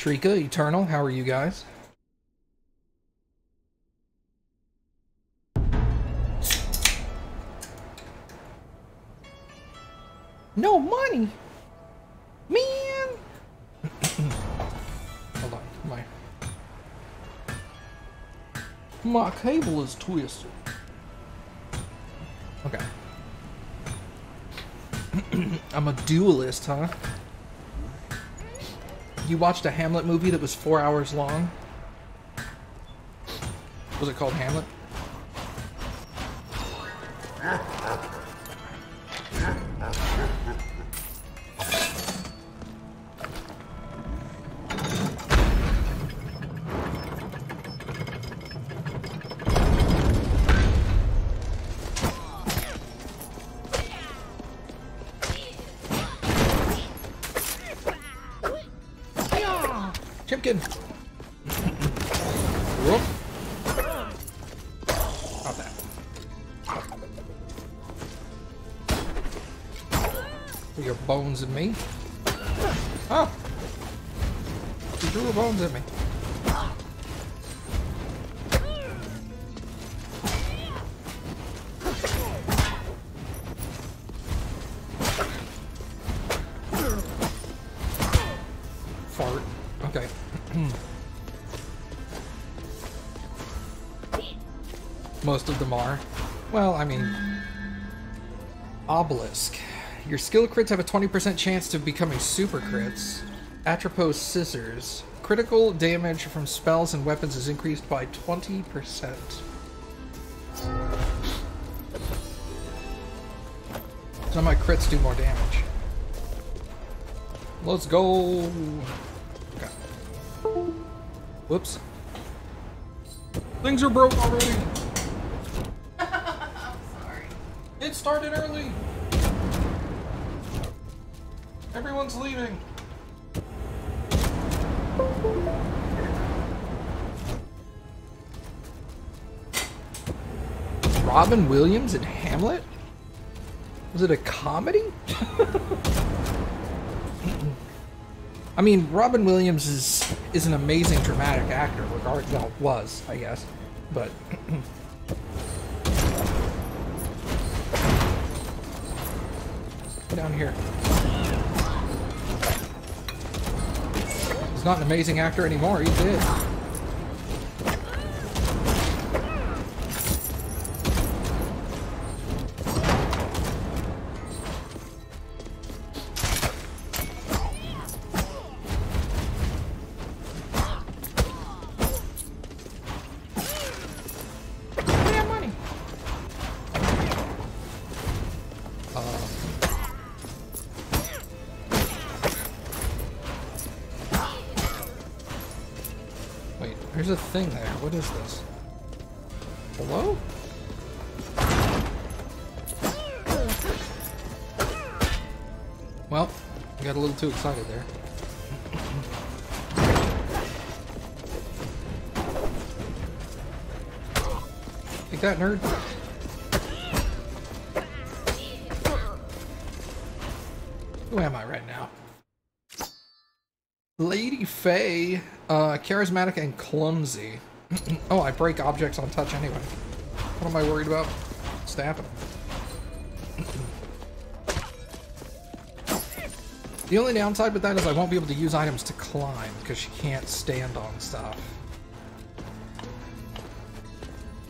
Trika, Eternal, how are you guys? No money! Man! Hold on, my... My cable is twisted. Okay. I'm a duelist, huh? You watched a Hamlet movie that was four hours long? Was it called Hamlet? I mean... Obelisk. Your skill crits have a 20% chance to becoming super crits. Atropos Scissors. Critical damage from spells and weapons is increased by 20%. So my crits do more damage. Let's go! Okay. Whoops. Things are broke already! I'm sorry. It started early! Everyone's leaving! Robin Williams in Hamlet? Was it a comedy? I mean, Robin Williams is is an amazing dramatic actor, regard well was, I guess. But down here. He's not an amazing actor anymore, he did. Too excited there. Take that, nerd. Who am I right now? Lady Faye, uh, charismatic and clumsy. oh, I break objects on touch anyway. What am I worried about? Stabbing. The only downside with that is I won't be able to use items to climb because she can't stand on stuff.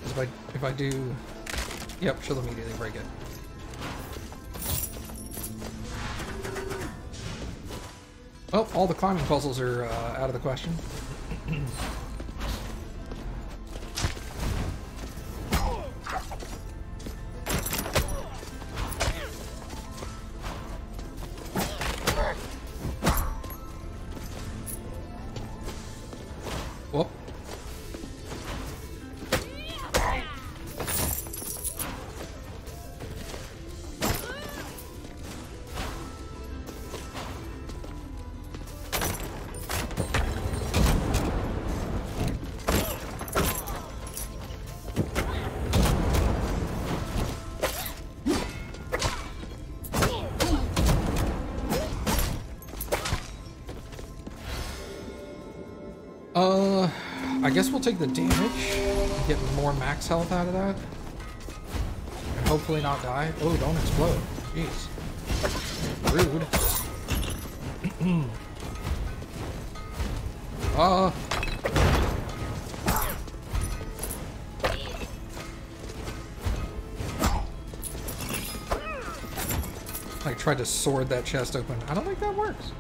If I if I do, yep, she'll immediately break it. Well, all the climbing puzzles are uh, out of the question. I guess we'll take the damage and get more max health out of that. And hopefully not die. Oh, don't explode. Jeez. Rude. uh. I tried to sword that chest open. I don't think that works.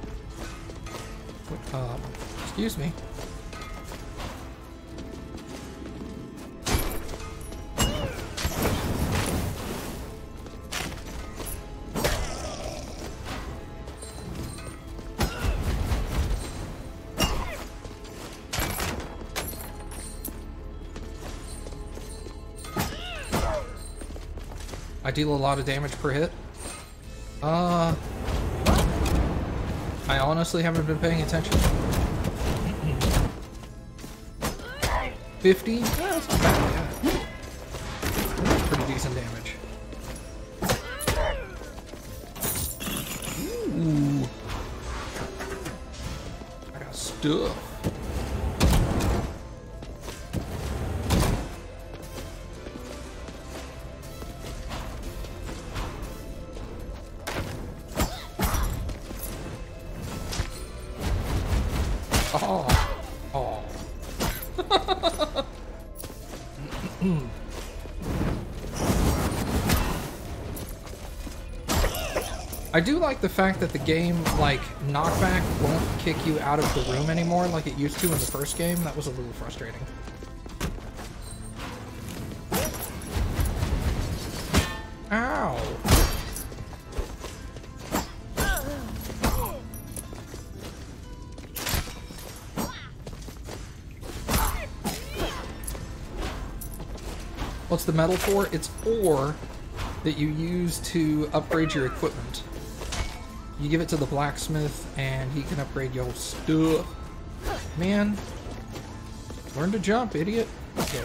Um, excuse me. Deal a lot of damage per hit. Uh, I honestly haven't been paying attention. 50? Yeah. Oh. Oh. I do like the fact that the game, like, knockback won't kick you out of the room anymore like it used to in the first game. That was a little frustrating. The metal for? It's ore that you use to upgrade your equipment. You give it to the blacksmith and he can upgrade your stuff. Man, learn to jump, idiot. Okay,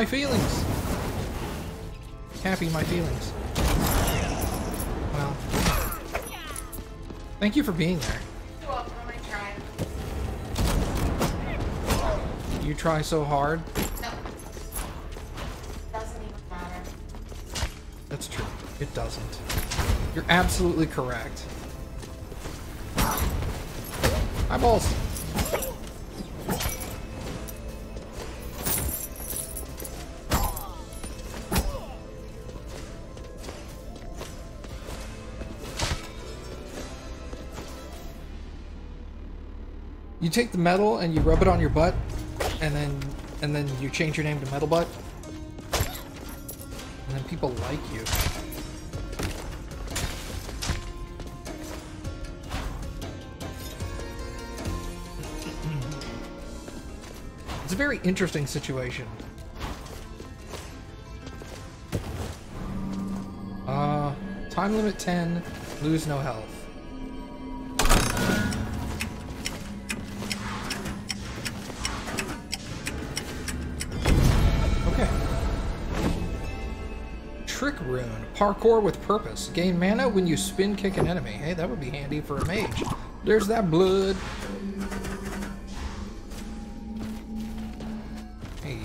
My feelings! Happy my feelings. Well. Thank you for being there. You try so hard. That's true. It doesn't. You're absolutely correct. Eyeballs! You take the metal and you rub it on your butt, and then and then you change your name to Metal Butt, and then people like you. It's a very interesting situation. Uh, time limit 10, lose no health. Parkour with purpose. Gain mana when you spin kick an enemy. Hey, that would be handy for a mage. There's that blood. Hey.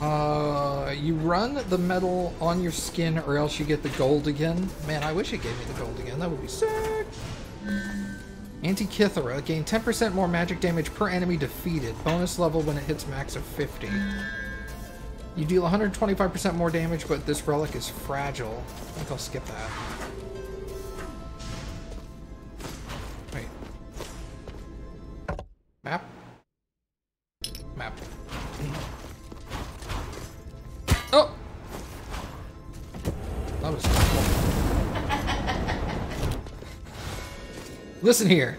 Uh, you run the metal on your skin or else you get the gold again. Man, I wish it gave me the gold again. That would be sick. Antikythera. Gain 10% more magic damage per enemy defeated. Bonus level when it hits max of 50. You deal 125% more damage, but this relic is fragile. I think I'll skip that. Wait. Map? Map. Oh! That was Listen here.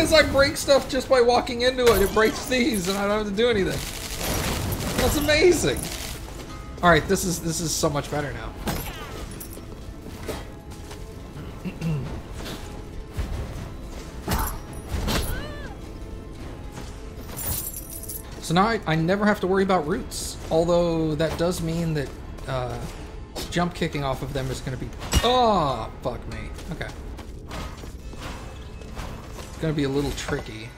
Because I break stuff just by walking into it. It breaks these and I don't have to do anything. That's amazing. All right, this is this is so much better now. So now I, I, never have to worry about roots. Although that does mean that uh, jump kicking off of them is going to be... Oh, fuck me. Okay. Going to be a little tricky.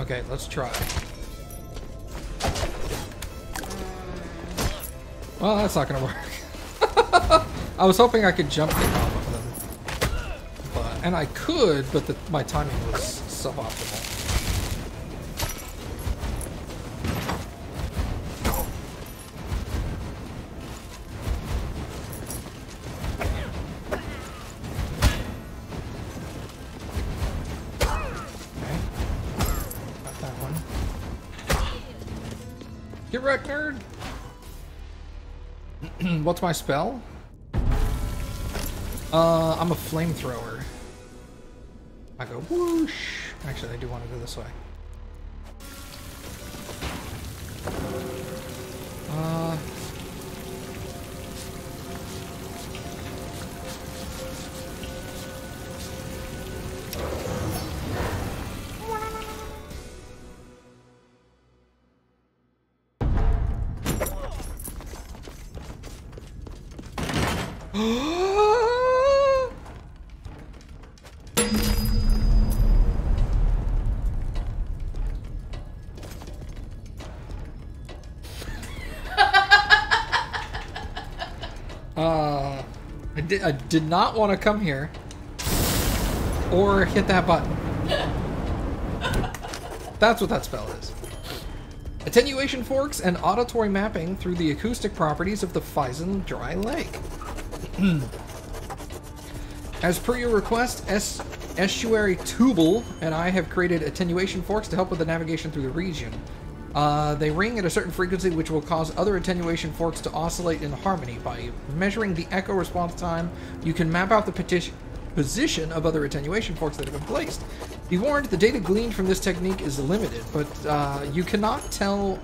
Okay, let's try. Well, that's not gonna work. I was hoping I could jump kick off of them. But, and I could, but the, my timing was suboptimal. What's my spell? Uh, I'm a flamethrower. I go whoosh. Actually, I do want to go this way. Did, I uh, did not want to come here or hit that button. That's what that spell is. Attenuation forks and auditory mapping through the acoustic properties of the Pishon Dry Lake. As per your request, es Estuary Tubal and I have created attenuation forks to help with the navigation through the region. Uh, they ring at a certain frequency which will cause other attenuation forks to oscillate in harmony. By measuring the echo response time, you can map out the position of other attenuation forks that have been placed. Be warned, the data gleaned from this technique is limited, but uh, you cannot tell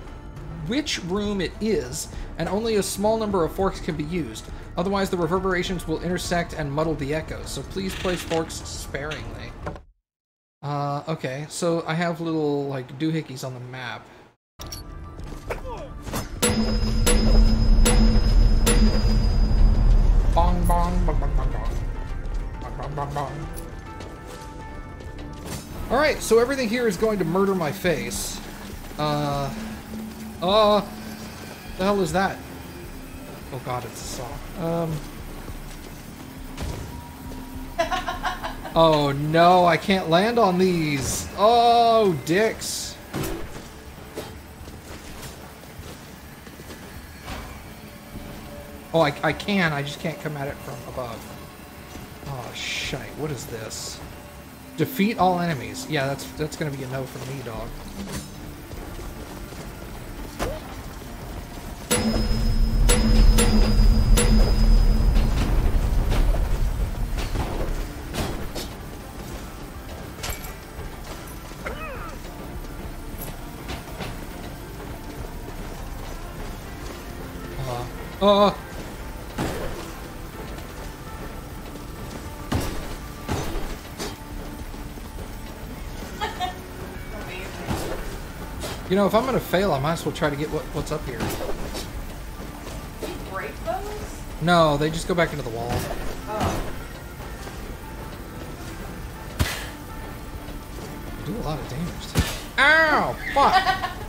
which room it is, and only a small number of forks can be used. Otherwise, the reverberations will intersect and muddle the echoes, so please place forks sparingly. Uh, okay, so I have little, like, doohickeys on the map. Bong, bong, bong, bong, bong, bong. Alright, so everything here is going to murder my face. Uh... Uh... The hell is that? Oh god, it's a saw. Um... oh no, I can't land on these. Oh, dicks. Oh, I, I can, I just can't come at it from above. Oh, shite, what is this? Defeat all enemies. Yeah, that's that's gonna be a no for me, dog. Uh, oh! You know, if I'm gonna fail, I might as well try to get what, what's up here. Did you break those? No, they just go back into the wall. Oh. Do a lot of damage too. Ow! Fuck!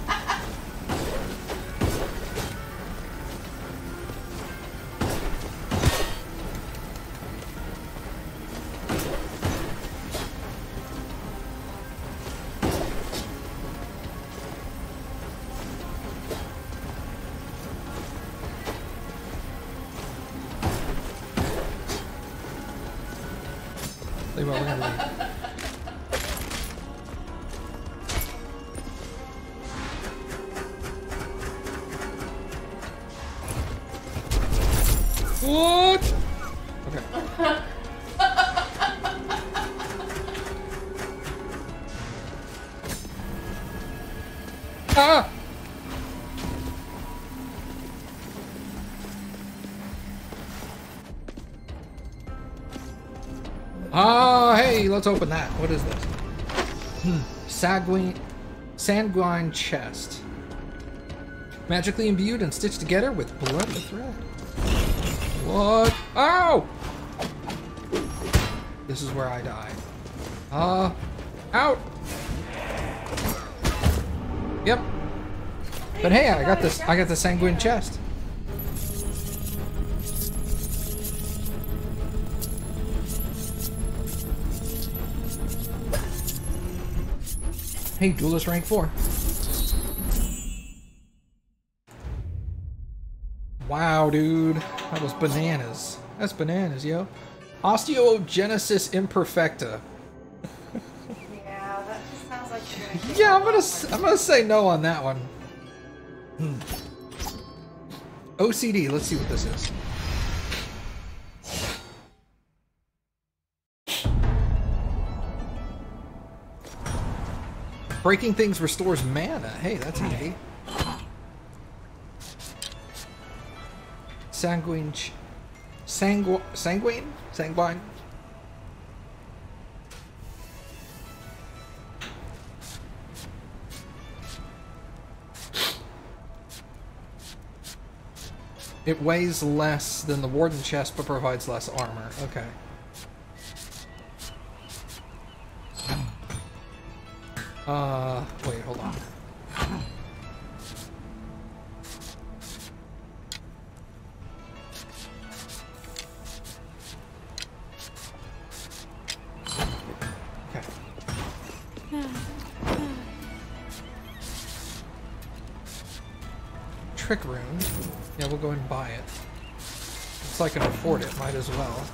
let's open that. What is this? Hmm. Sanguine, sanguine chest. Magically imbued and stitched together with blood and thread. What? Oh! This is where I die. Uh, out! Yep. But hey, I got this. I got the sanguine chest. Hey, duelist rank four. Wow, dude, that was bananas. That's bananas, yo. Osteogenesis imperfecta. Yeah, that just sounds like gonna Yeah, I'm gonna I'm gonna say no on that one. Hmm. OCD. Let's see what this is. Breaking things restores mana. Hey, that's handy. Sanguine. Ch- sangu- sanguine? Sanguine? It weighs less than the Warden chest, but provides less armor. Okay. Uh, wait, hold on. Okay. Trick rune. Yeah, we'll go and buy it. Like I can afford it. Might as well.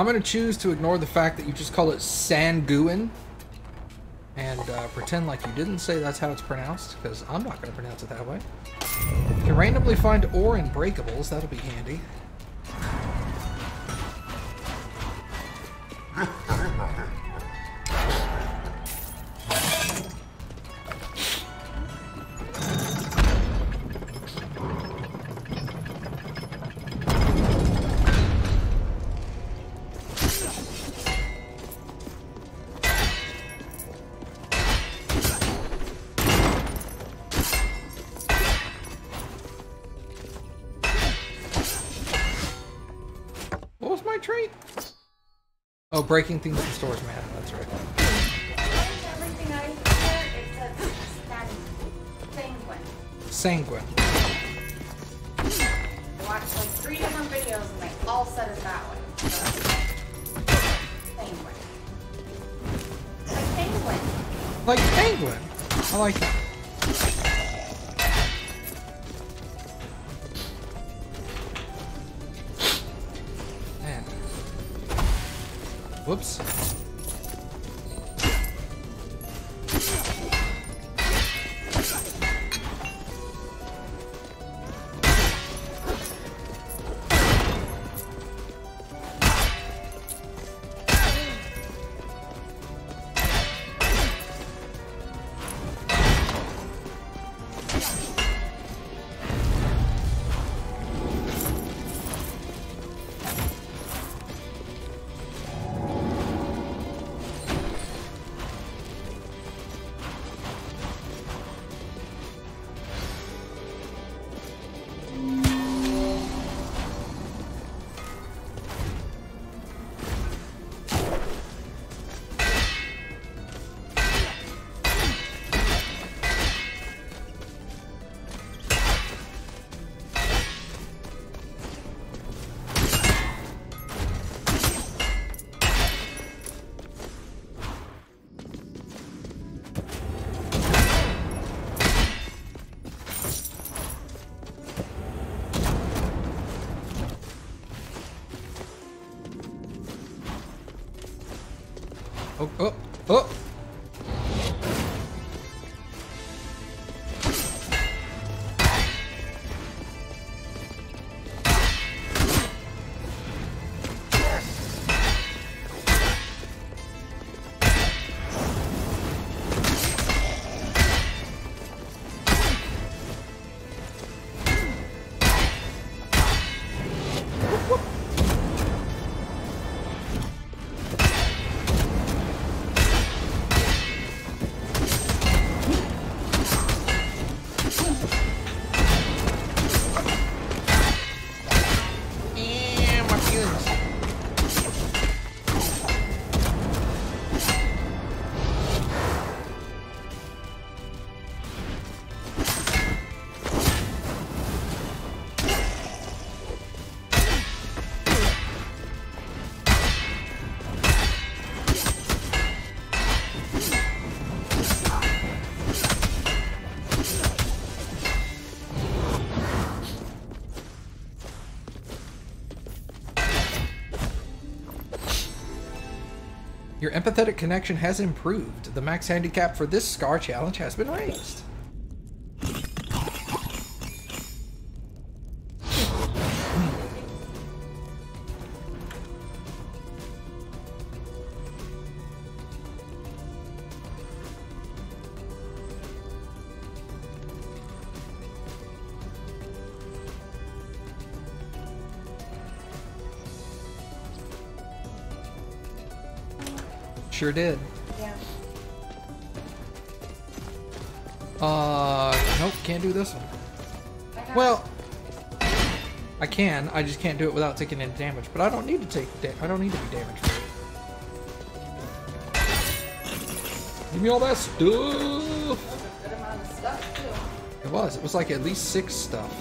I'm going to choose to ignore the fact that you just call it Sanguin and uh, pretend like you didn't say that's how it's pronounced, because I'm not going to pronounce it that way. You can randomly find ore in breakables, that'll be handy. Breaking things in stores, man. that's right. Everything I hear, it says stan- sanguine. Sanguine. I watched like three different videos and they all said it that way. Sanguine. Like penguin. Like penguin. I like that. Whoops. Your empathetic connection has improved. The max handicap for this Scar challenge has been raised. Sure did. Yeah. Uh, nope, can't do this one. Well, I can. I just can't do it without taking any damage. But I don't need to take. Da- I don't need to be damaged. Give me all that stuff. a good amount of stuff too. It was. It was like at least six stuff.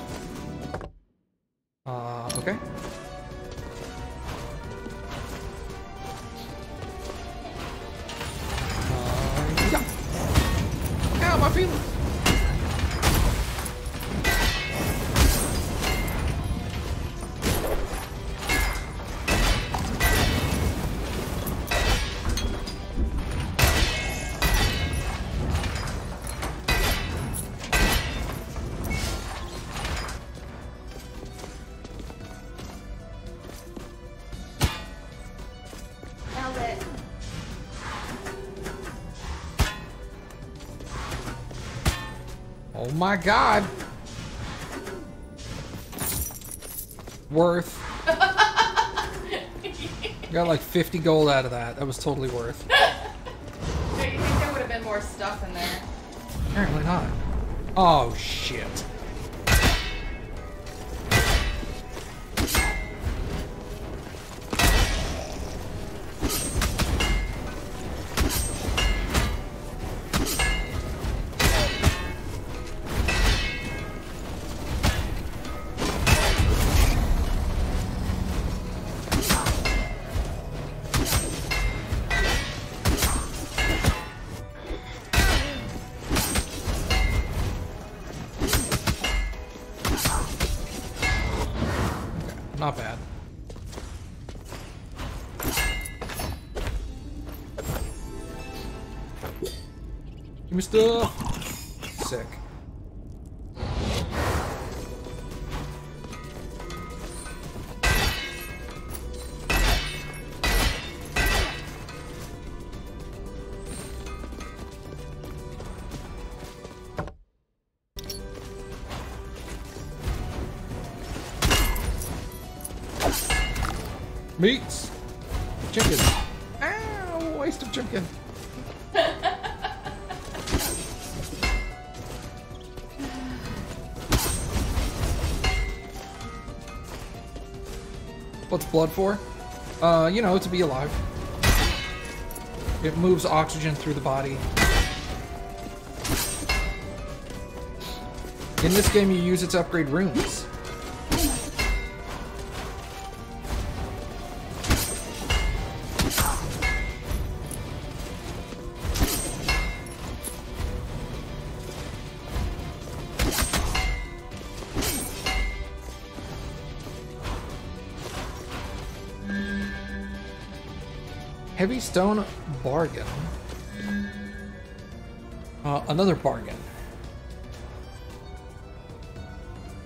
Oh my god. Worth. Got like 50 gold out of that. That was totally worth. Do you think there would have been more stuff in there? Apparently not. Oh shit. Give blood for? Uh, you know, to be alive. It moves oxygen through the body. In this game, you use it to upgrade runes. Stone bargain. Uh, another bargain.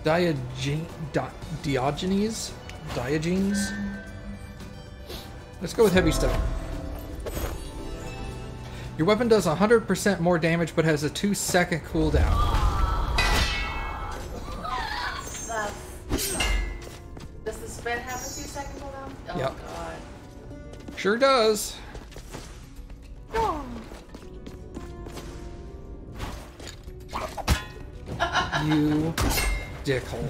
Diogen Di Diogenes? Diogenes? Let's go with heavy stone. Your weapon does 100% more damage but has a 2 second cooldown. Does the spin have a two second cooldown? Oh Yep. god. Sure does. Dickhole.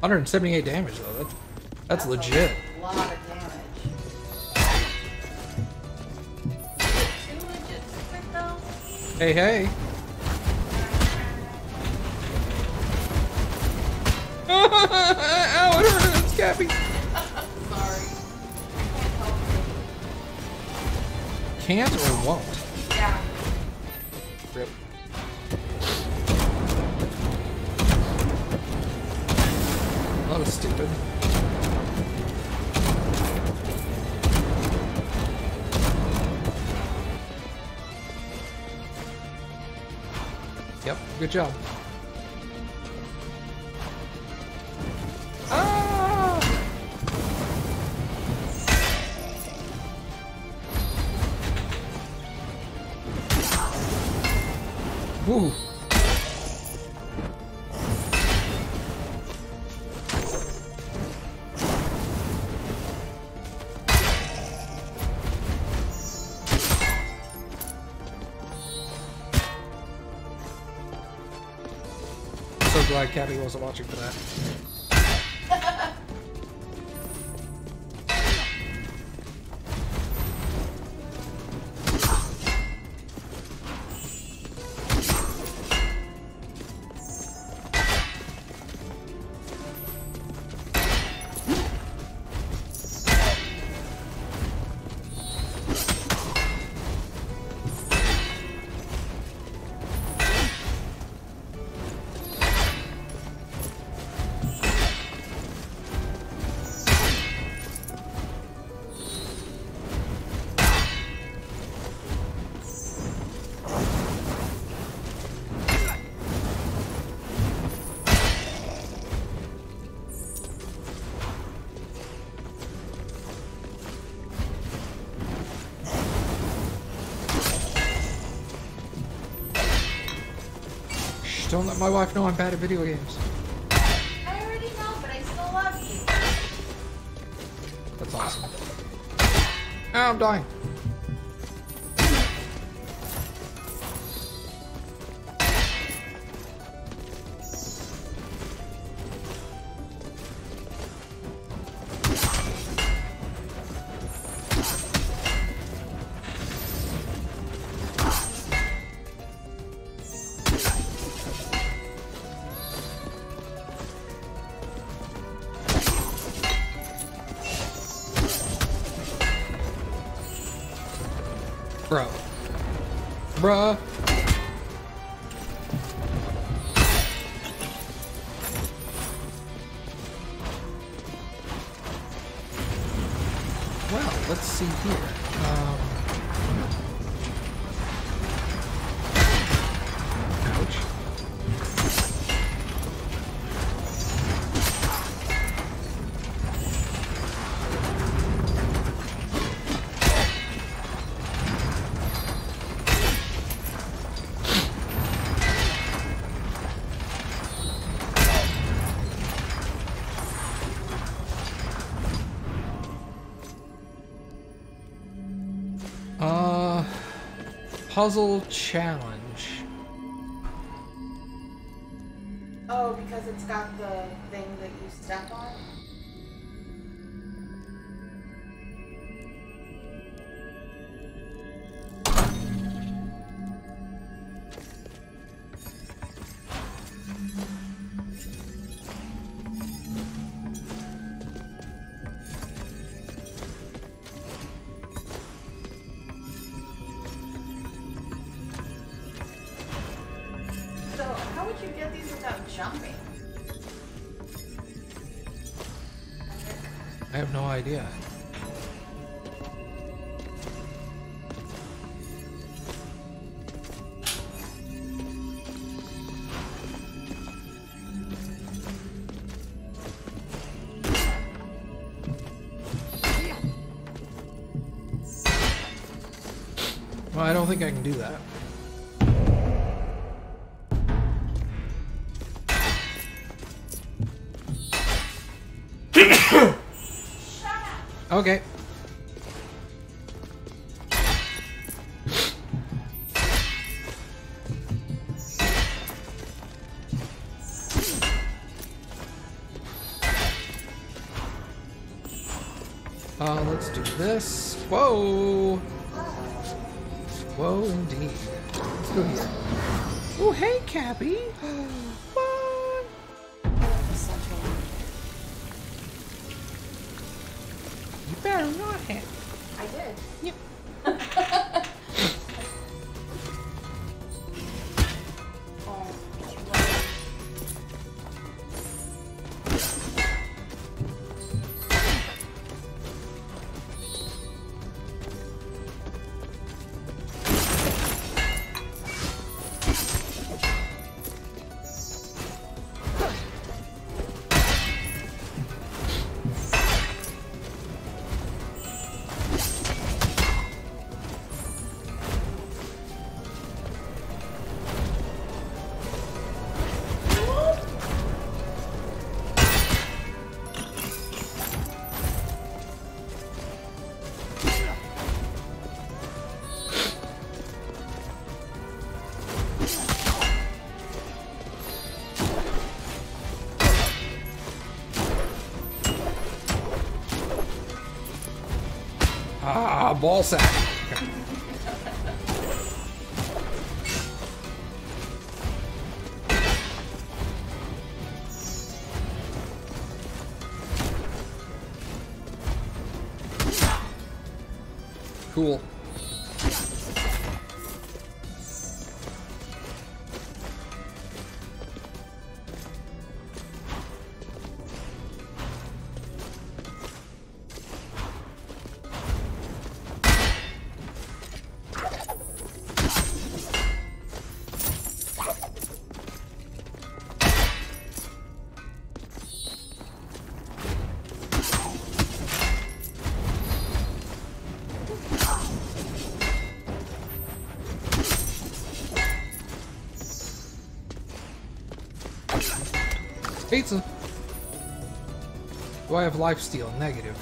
178 damage though. That, that's, legit. A lot of damage. Too legit to quit though? Hey, hey. Ow, it hurts, Cappy. Sorry. Can't or won't? Job. Glad Cappy wasn't watching for that. Don't let my wife know I'm bad at video games. I already know, but I still love you. That's awesome. Ow, I'm dying. Puzzle challenge. Oh, because it's got the thing that you step on? jumping? I have no idea. Well, I don't think I can do that. Okay. Uh, let's do this. Whoa! Whoa, indeed. Let's go here. Oh, hey, Cappy! Ah, I have life steal? Negative.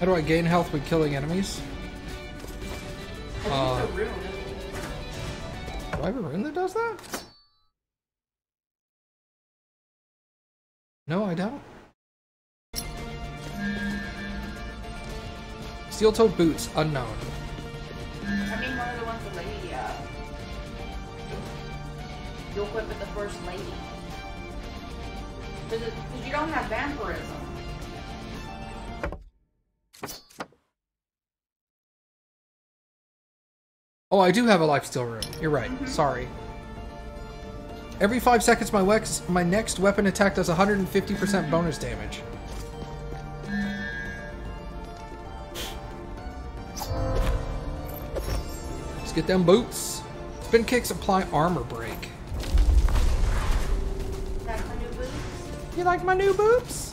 How do I gain health when killing enemies? Steel-toed boots, unknown. I mean, one of the ones the lady, uh, you equip with the first lady. Because you don't have vampirism. Oh, I do have a life steal rune. You're right. Sorry. Every five seconds, my wex, my next weapon attack does 150% bonus damage. Let's get them boots. Spin kicks apply armor break. That's my new boots. You like my new boots?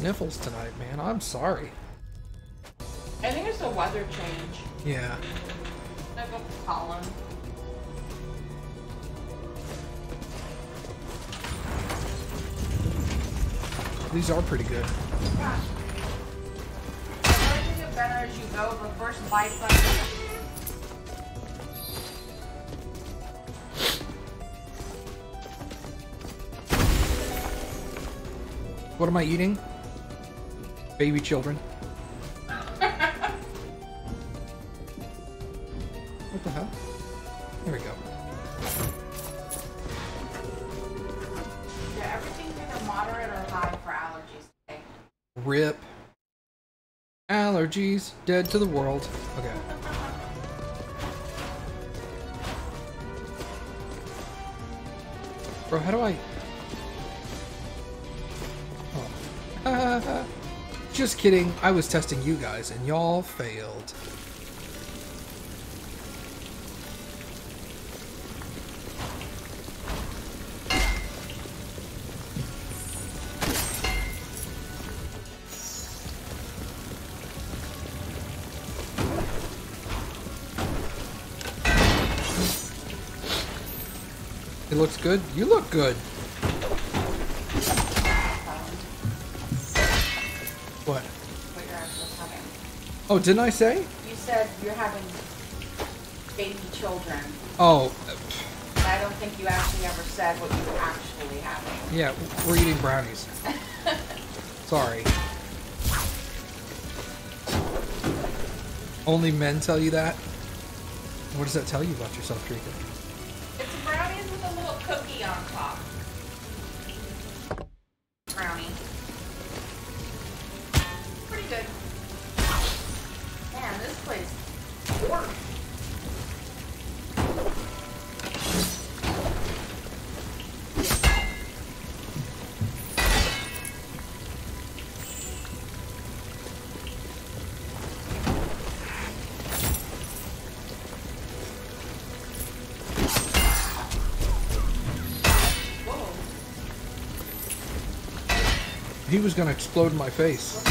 Sniffles tonight, man. I'm sorry. I think it's the weather change. Yeah. Like a pollen. These are pretty good. Yeah. Learn to get better as you go, but first bite. What am I eating? Baby children. what the hell? There we go. Yeah, everything's either moderate or high for allergies today. Rip. Allergies. Dead to the world. Okay. Bro, how do I... Oh. Just kidding. I was testing you guys, and y'all failed. It looks good. You look good. Oh, didn't I say? You said you're having baby children. Oh, I don't think you actually ever said what you were actually having. yeah, we're eating brownies. Sorry. Only men tell you that? What does that tell you about yourself, Trika? He was gonna explode in my face.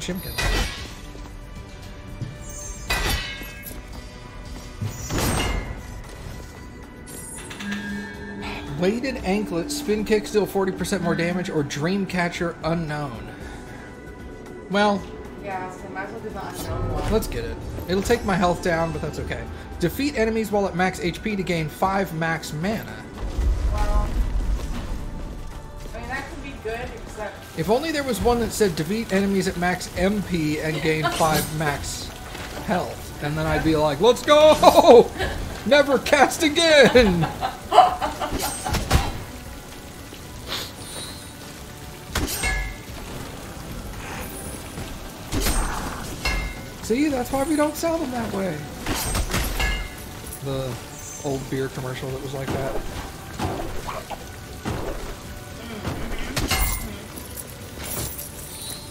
Rarer Chimkin. Weighted anklet, spin kick, still 40% more damage, or dream catcher unknown. Well, Yeah, so might as well do the unknown one. let's get it. It'll take my health down, but that's okay. Defeat enemies while at max HP to gain 5 max mana. If only there was one that said defeat enemies at max MP and gain 5 max health. And then I'd be like, let's go! Never cast again! See, that's why we don't sell them that way. The old beer commercial that was like that.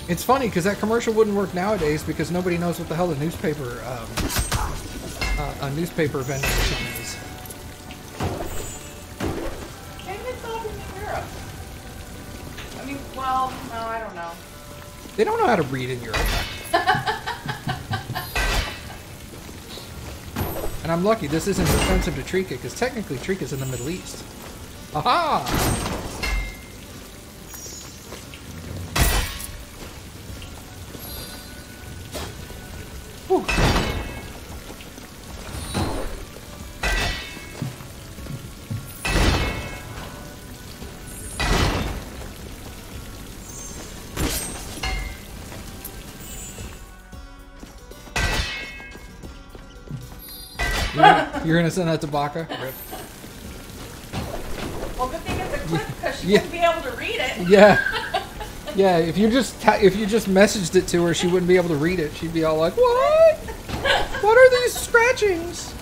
It's funny because that commercial wouldn't work nowadays because nobody knows what the hell a newspaper um, uh, a newspaper vending machine is. maybe it's all in Europe. I mean, well, no, I don't know. They don't know how to read in Europe. and I'm lucky this isn't offensive to Trika because technically Trika's in the Middle East. Aha! You're gonna send that to Baca? Rip. Well, good thing it's a clip because she yeah. wouldn't be able to read it. Yeah. Yeah, if you just if you just messaged it to her, she wouldn't be able to read it. She'd be all like, "What? What are these scratchings?"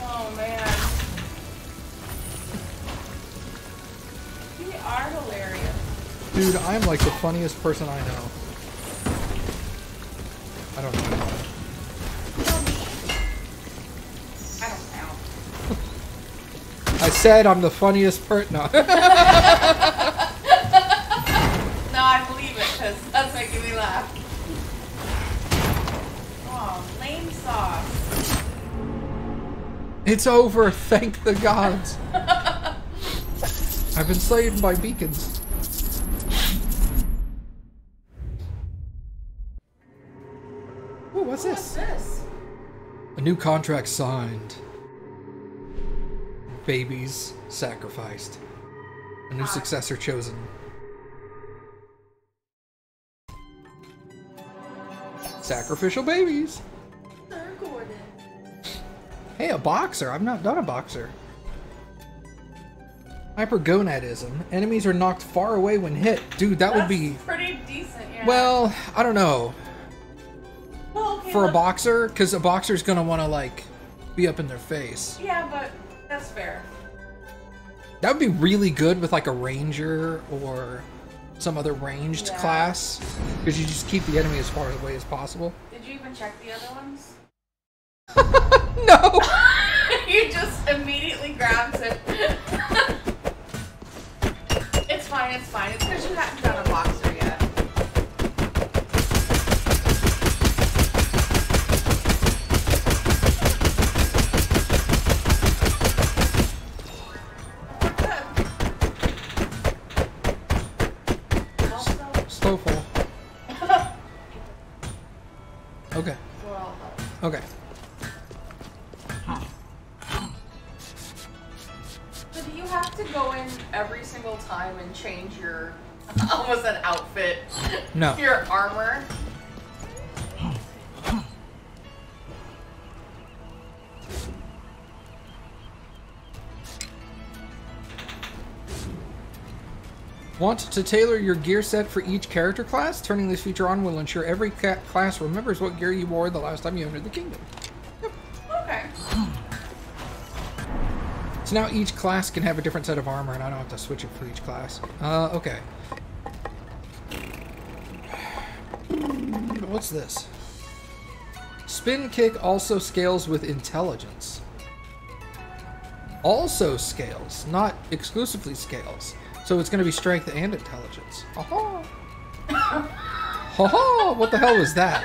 Oh man, are hilarious. Dude, I'm like the funniest person I know. I don't know. Said I'm the funniest person. No. No, I believe it because that's making me laugh. Oh, lame sauce. it's over. Thank the gods. I've been saved by beacons. Ooh, what's What's this? this? A new contract signed. Babies sacrificed. A new Ah. successor chosen. Sacrificial babies. Sir Gordon. Hey, a boxer. I've not done a boxer. Hypergonadism. Enemies are knocked far away when hit. Dude, that would be. pretty decent. Yeah. Well, I don't know. Well, okay, For a boxer, because a boxer's gonna want to, like, be up in their face. Yeah, but that's fair. That would be really good with, like, a ranger or some other ranged Yeah. class. Because you just keep the enemy as far away as possible. Did you even check the other ones? No! you just immediately grabs it. it's fine, it's fine. It's because you haven't done No. Your armor? Want to tailor your gear set for each character class? Turning this feature on will ensure every ca- class remembers what gear you wore the last time you entered the kingdom. Yep. Okay. So now each class can have a different set of armor, and I don't have to switch it for each class. Uh, okay. What's this? Spin kick also scales with intelligence. Also scales, not exclusively scales. So it's going to be strength and intelligence. Ha ha! What the hell was that?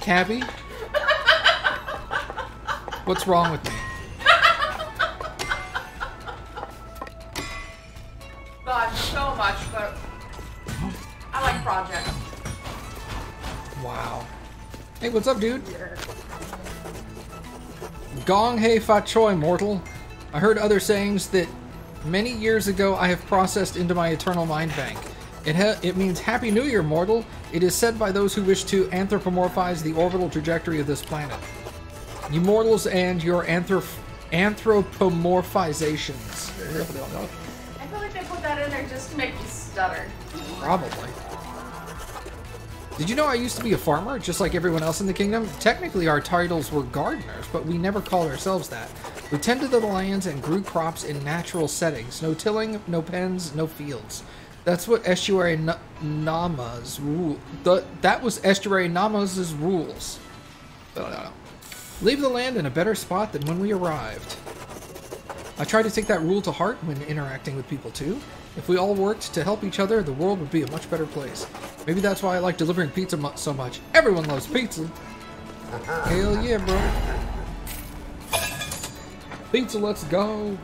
Cappy? What's wrong with me? Hey, what's up, dude? Gong hei fa choi, mortal. I heard other sayings that many years ago I have processed into my eternal mind bank. It, ha- it means Happy New Year, mortal. It is said by those who wish to anthropomorphize the orbital trajectory of this planet. You mortals and your anthrop- anthropomorphizations. I feel like they put that in there just to make you stutter. Probably. Did you know I used to be a farmer, just like everyone else in the kingdom? Technically, our titles were gardeners, but we never called ourselves that. We tended the lands and grew crops in natural settings. No tilling, no pens, no fields. That's what estuary Naamah's rule. The, that was estuary Naamah's rules. Leave the land in a better spot than when we arrived. I try to take that rule to heart when interacting with people too. If we all worked to help each other, the world would be a much better place. Maybe that's why I like delivering pizza so much. Everyone loves pizza. Hell yeah, bro. Pizza, let's go.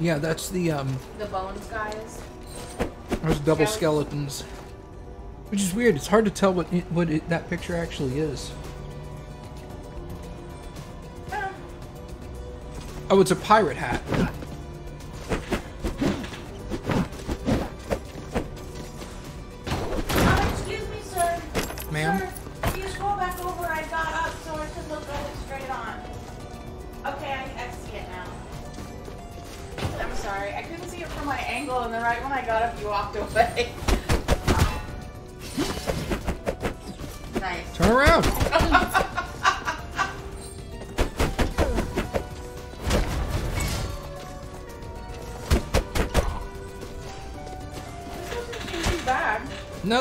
Yeah, that's the um, The bones guys. those double Skeletons. Which is weird. It's hard to tell what it, what it, that picture actually is. Oh, it's a pirate hat.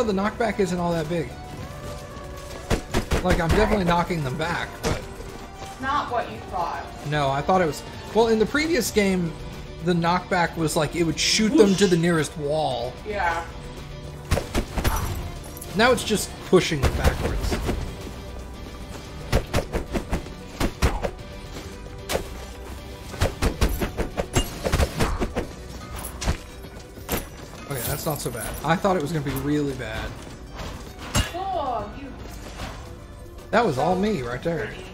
The knockback isn't all that big. Like, I'm definitely knocking them back, but Not what you thought. no, I thought it was. Well, in the previous game, the knockback was like it would shoot them to the nearest wall. Yeah. Now it's just pushing them backwards. Not so bad. I thought it was going to be really bad. Oh, you That was all me right there. pretty.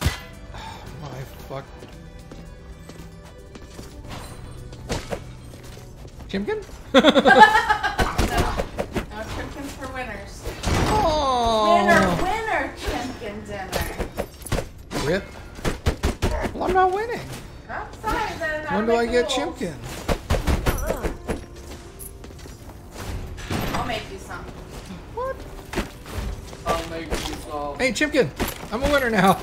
My fuck. Chimkin? Chimkin, I'm a winner now.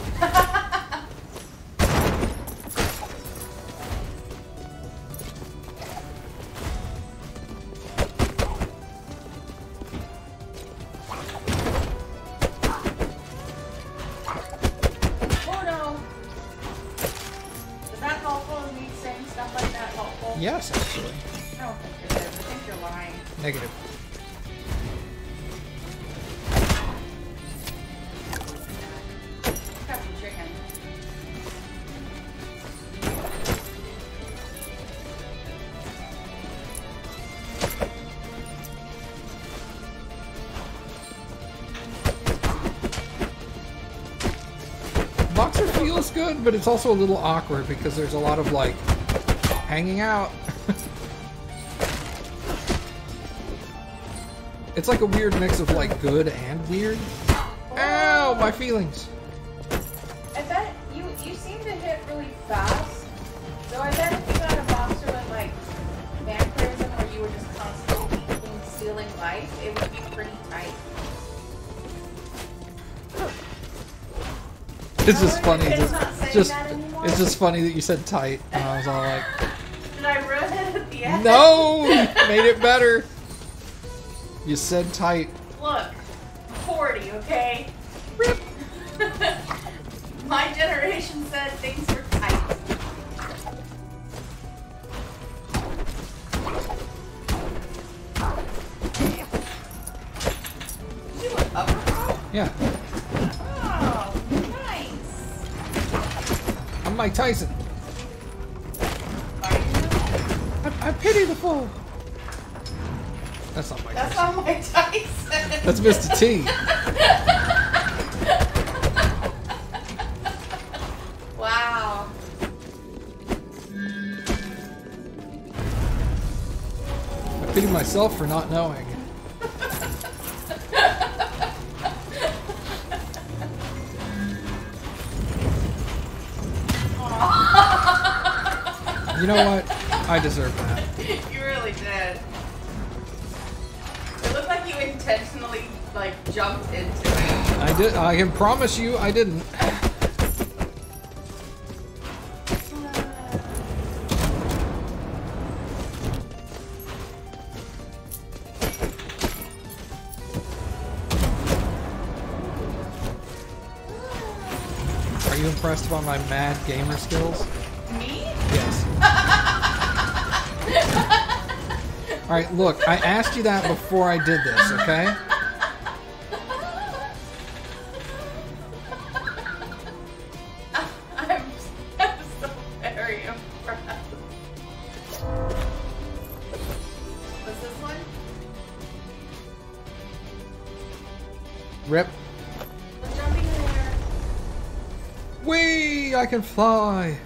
Oh no. Is that helpful? Me saying stuff like that helpful? Yes, actually. Oh, I don't think it is. I think you're lying. Negative. But it's also a little awkward because there's a lot of like hanging out. it's like a weird mix of like good and weird. Ow, my feelings. I bet you you seem to hit really fast. So I bet if you got a boxer with like vampirism where you were just constantly stealing life, it would be pretty tight. It's just funny. It's Saying just it's just funny that you said tight, and I was all like, Did I ruin it at the end? "No, you made it better." You said tight. That's Mr. T. Wow. I pity myself for not knowing. You know what? I deserve that. you really did. Intentionally like jumped into it. I did. I can promise you, I didn't. Are you impressed by my mad gamer skills? Me? Yes. All right, look. I asked you that before I did this. Okay. I'm, I'm so very impressed. What's this one? Rip. We're jumping in the air. Whee! I can fly.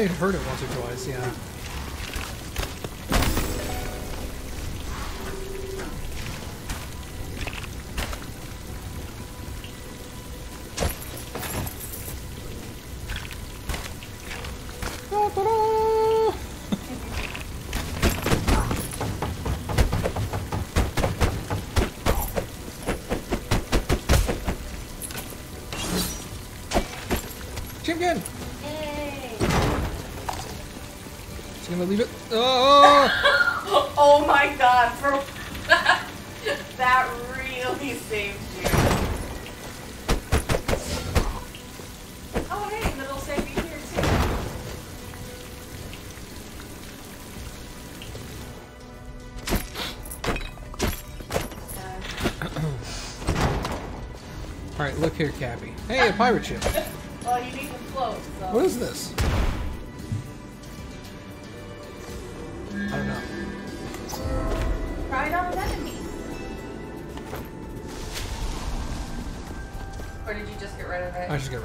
I heard it once or twice, yeah. Look here, Cappy. Hey, a pirate ship. well, you need to float, so. What is this? I don't know. Ride on enemy. Or did you just get rid of it? I just got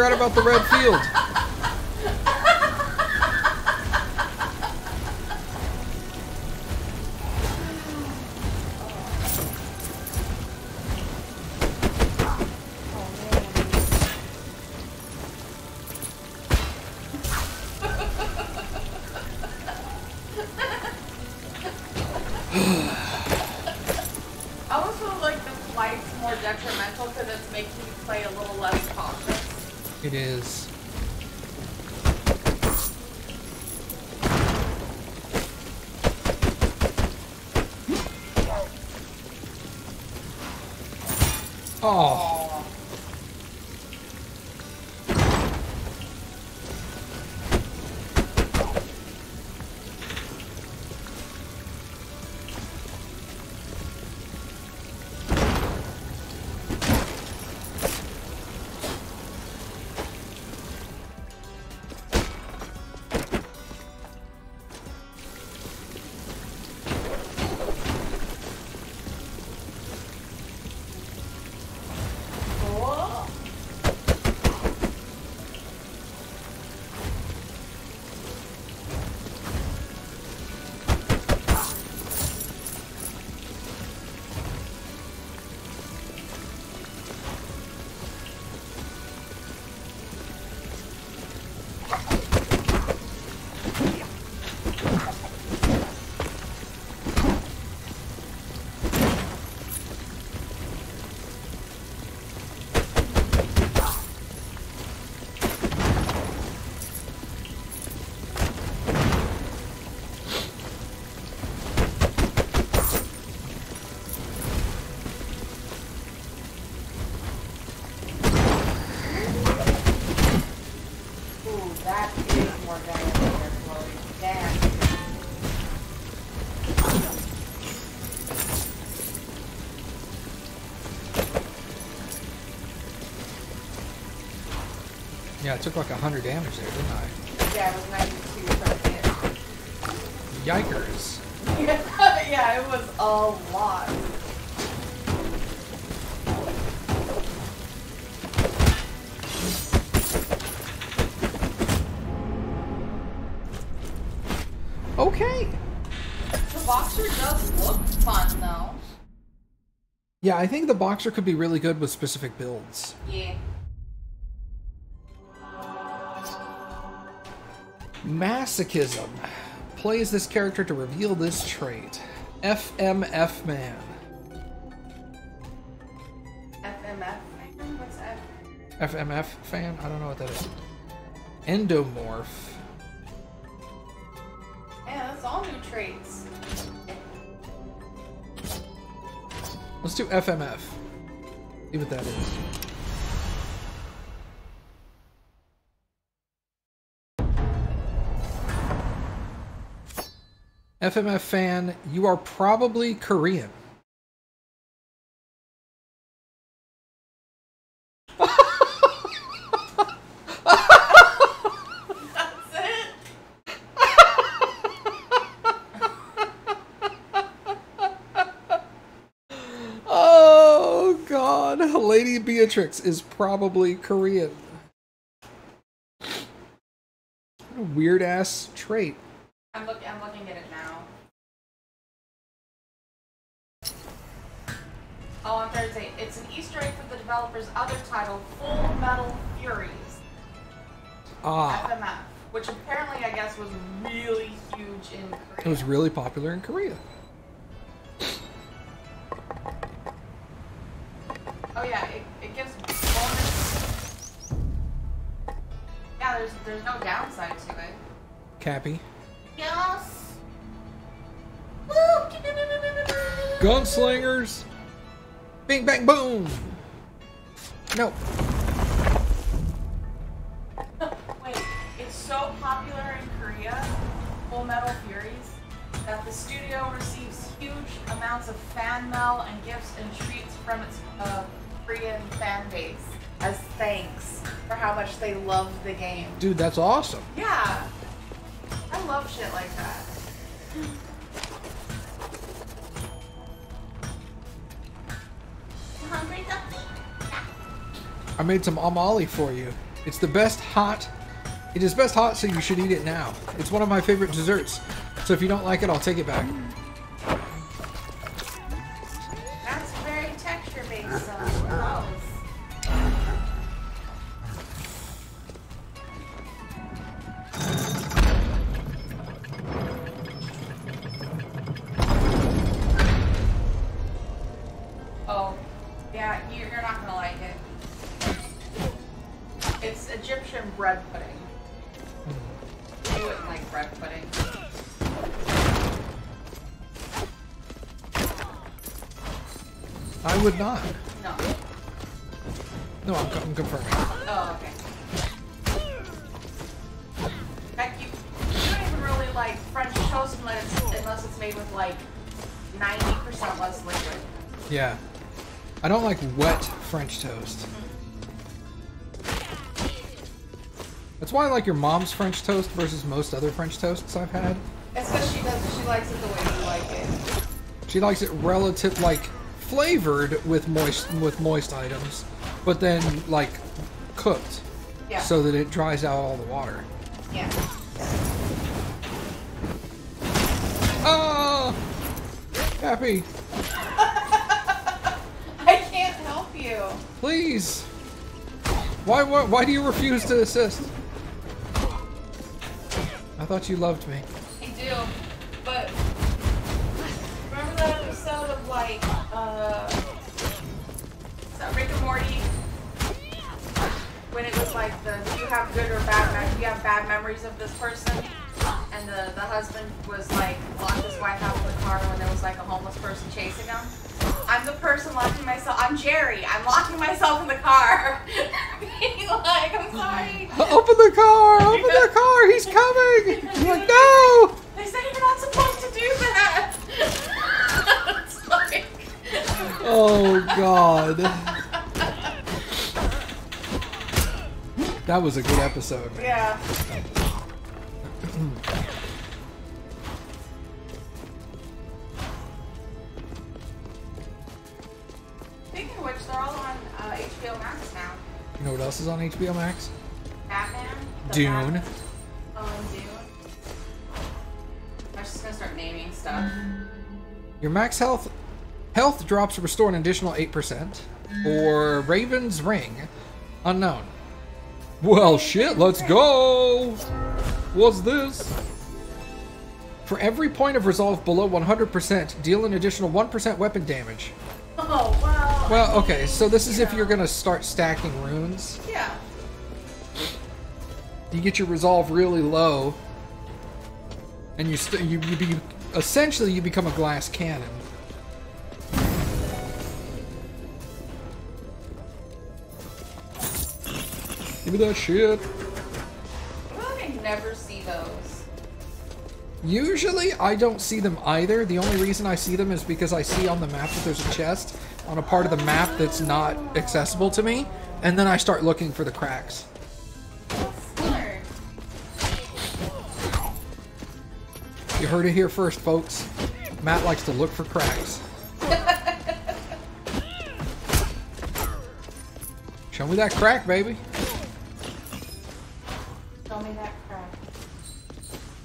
forgot about the red field. it is. Yeah, I took like 100 damage there, didn't I? Yeah, it was 92 per hit. Yikers. yeah, it was a lot. Okay. The boxer does look fun though. Yeah, I think the boxer could be really good with specific builds. Yeah. Masochism. Plays this character to reveal this trait. FMF Man. FMF. What's F? FMF fan? I don't know what that is. Endomorph. Yeah, that's all new traits. Let's do FMF. See what that is. FMF fan, you are probably Korean. That's it. Oh god, Lady Beatrix is probably Korean. Weird ass trait. I'm looking. I'm looking at it now. Oh, on Thursday, it's an Easter egg for the developer's other title, Full Metal Furies Ah, FMF, which apparently I guess was really huge in Korea. it was really popular in Korea. Oh yeah, it, it gives bonus. Yeah, there's there's no downside to it. Cappy. Yes. Woo! Gunslingers! Bing bang boom! No. Wait, it's so popular in Korea, Full Metal Furies, that the studio receives huge amounts of fan mail and gifts and treats from its uh, Korean fan base as thanks for how much they love the game. Dude, that's awesome. Yeah, I love shit like that. I made some amali for you. It's the best hot. It is best hot, so you should eat it now. It's one of my favorite desserts. So if you don't like it, I'll take it back. Why I like your mom's French toast versus most other French toasts I've had. It's because she does, she likes it the way you like it. She likes it relative, like flavored with moist with moist items, but then like cooked Yeah. so that it dries out all the water. yeah. Oh, happy, I can't help you. please. Why, why why do you refuse to assist? Thought you loved me. I do, but remember that episode of like, uh, is that Rick and Morty? When it was like the, do you have good or bad, do you have bad memories of this person? And the, the husband was like, locked his wife out of the car when there was like a homeless person chasing him. I'm the person locking myself, I'm Jerry, I'm locking myself in the car. Being like, I'm sorry. Open the car! Open the car! He's coming! You're like, no! They said you're not supposed to do that. like, Oh God. That was a good episode. Yeah. You know what else is on HBO Max? Batman. Dune. Batman- Oh, Dune. I was just gonna start naming stuff. Your max health health drops restore an additional 8%. Or Raven's Ring. Unknown. Well, shit, let's go! What's this? For every point of resolve below 100%, deal an additional 1% weapon damage. Oh well. Well, okay, so this is you if you're gonna start stacking runes. Yeah. You get your resolve really low, and you st- you, you be essentially you become a glass cannon. Give me that shit. I feel like I never see those. Usually, I don't see them either. The only reason I see them is because I see on the map that there's a chest on a part of the map that's not accessible to me, and then I start looking for the cracks. You heard it here first, folks. Matt likes to look for cracks. Show me that crack, baby. Tell me that.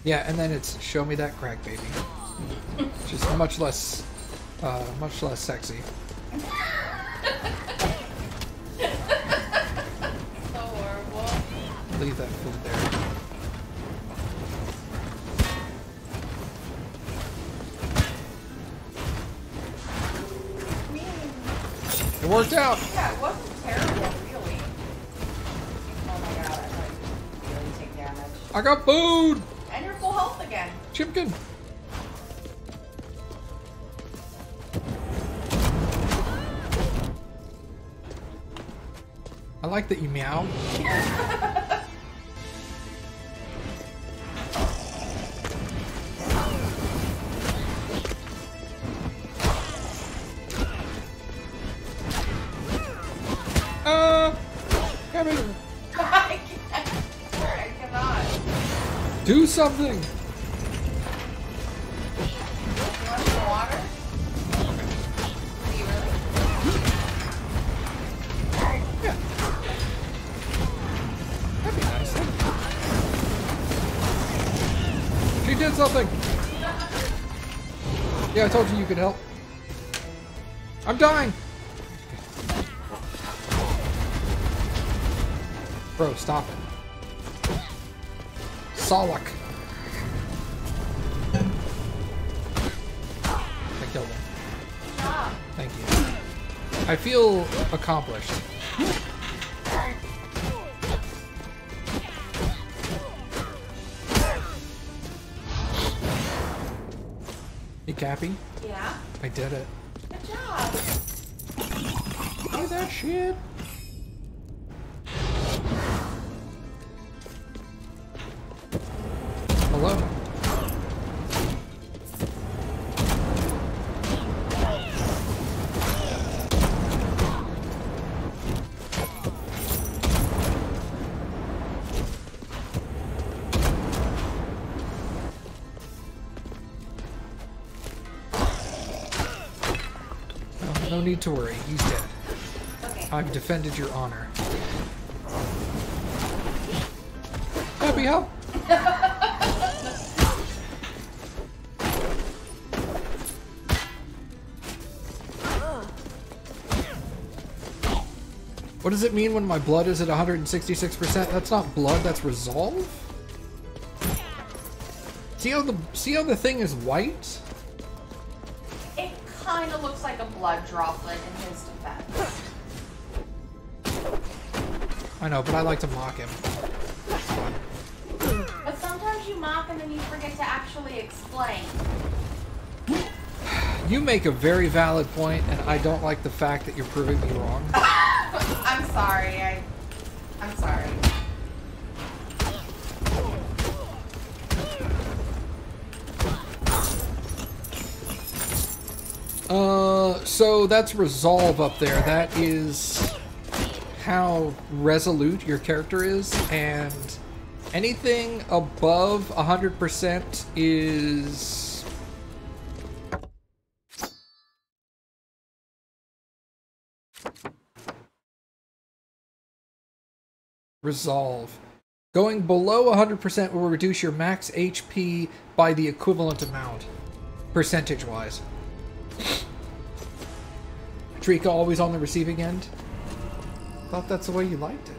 Yeah, and then it's show me that crack, baby. Just much less, uh, much less sexy. So horrible. Leave that food there. It worked out. yeah, it wasn't terrible, really. Oh my god, I might really take damage. I got food. And you're full health again. Chipkin. I like that you meow. Uh, come here. I cannot. Do something. Accomplished. Hey, Cappy, Yeah. I did it. No, no need to worry. He's dead. Okay. I've defended your honor. Happy help. What does it mean when my blood is at 166%? That's not blood, that's resolve? See how the see how the thing is white? Blood droplet in his defense. I know, but I like to mock him. But sometimes you mock and then you forget to actually explain. You make a very valid point, and I don't like the fact that you're proving me wrong. I'm sorry. I. I'm sorry. Uh, so that's resolve up there. That is how resolute your character is, and anything above a 100% is. Resolve. Going below 100% will reduce your max HP by the equivalent amount, percentage wise. Trika always on the receiving end? Thought that's the way you liked it.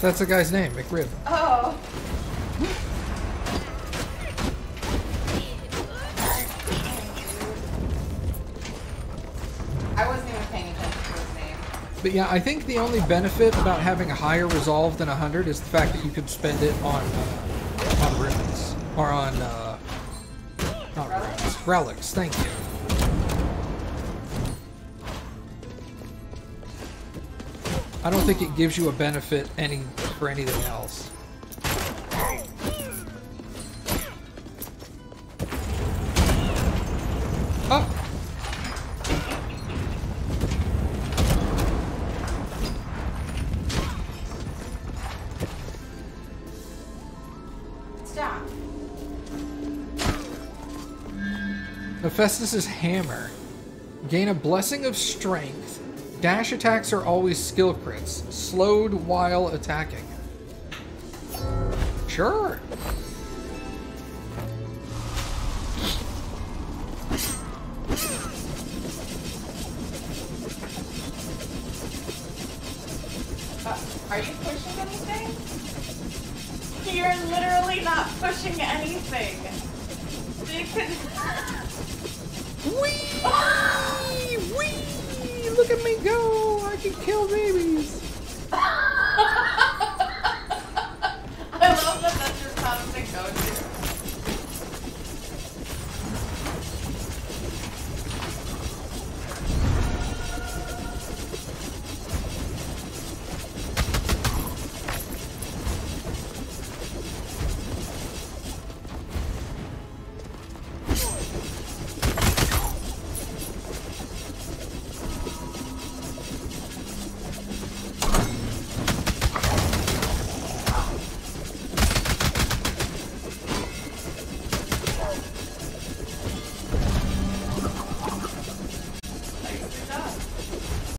That's the guy's name, McRib. Oh. I wasn't even paying attention to his name. But yeah, I think the only benefit about having a higher resolve than 100 is the fact that you could spend it on uh, on runes. Or on, uh, not. Relics, thank you. I don't think it gives you a benefit any for anything else. Oh! Stop. Hephaestus' hammer. Gain a blessing of strength. Dash attacks are always skill crits, slowed while attacking. Sure.